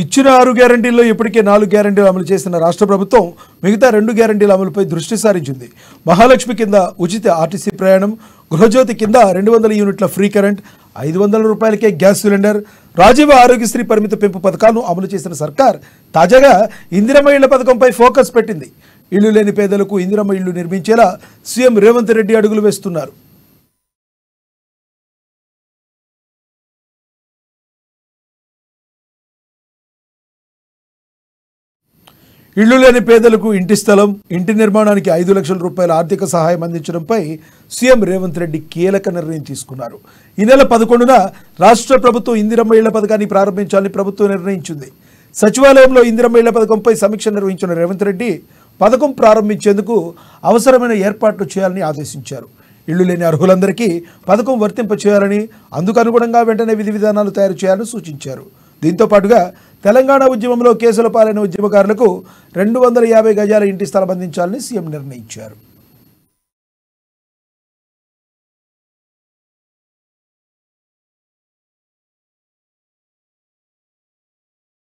ఇచ్చిన ఆరు గ్యారంటీల్లో ఇప్పటికే నాలుగు గ్యారంటీలు అమలు చేసిన రాష్ట్ర ప్రభుత్వం మిగతా రెండు గ్యారంటీల అమలుపై దృష్టి సారించింది. మహాలక్ష్మి కింద ఉచిత ఆర్టీసీ ప్రయాణం గృహజ్యోతి కింద రెండు వందల యూనిట్ల ఫ్రీ కరెంట్ ఐదు వందల రూపాయలకే గ్యాస్ సిలిండర్ రాజీవ ఆరోగ్యశ్రీ పరిమిత పెంపు పథకాలను అమలు చేసిన సర్కార్ తాజాగా ఇందిరమ్మ ఇళ్ళ పథకంపై ఫోకస్ పెట్టింది. ఇళ్ళు లేని పేదలకు ఇందిరమ్మ ఇళ్ళు నిర్మించేలా సీఎం రేవంత్ రెడ్డి అడుగులు వేస్తున్నారు. ఇళ్ళు లేని పేదలకు ఇంటి స్థలం ఇంటి నిర్మాణానికి ఐదు లక్షల రూపాయల ఆర్థిక సహాయం అందించడంపై సీఎం రేవంత్ రెడ్డి కీలక నిర్ణయం తీసుకున్నారు. ఈ నెల పదకొండున రాష్ట్ర ప్రభుత్వం ఇందిరమ్మ ఇళ్ళ పథకాన్ని ప్రారంభించాలని ప్రభుత్వం నిర్ణయించింది. సచివాలయంలో ఇందిరమ్మ ఇళ్ళ పథకంపై సమీక్ష నిర్వహించిన రేవంత్ రెడ్డి పథకం ప్రారంభించేందుకు అవసరమైన ఏర్పాట్లు చేయాలని ఆదేశించారు. ఇళ్ళు లేని అర్హులందరికీ పథకం వర్తింప చేయాలని అందుకు అనుగుణంగా వెంటనే విధి విధానాలు తయారు చేయాలని సూచించారు. దీంతో పాటుగా తెలంగాణ ఉద్యమంలో కేసుల పాలైన ఉద్యమకారులకు రెండు వందల యాభై గజాల ఇంటి స్థలం అందించాలని సీఎం నిర్ణయించారు.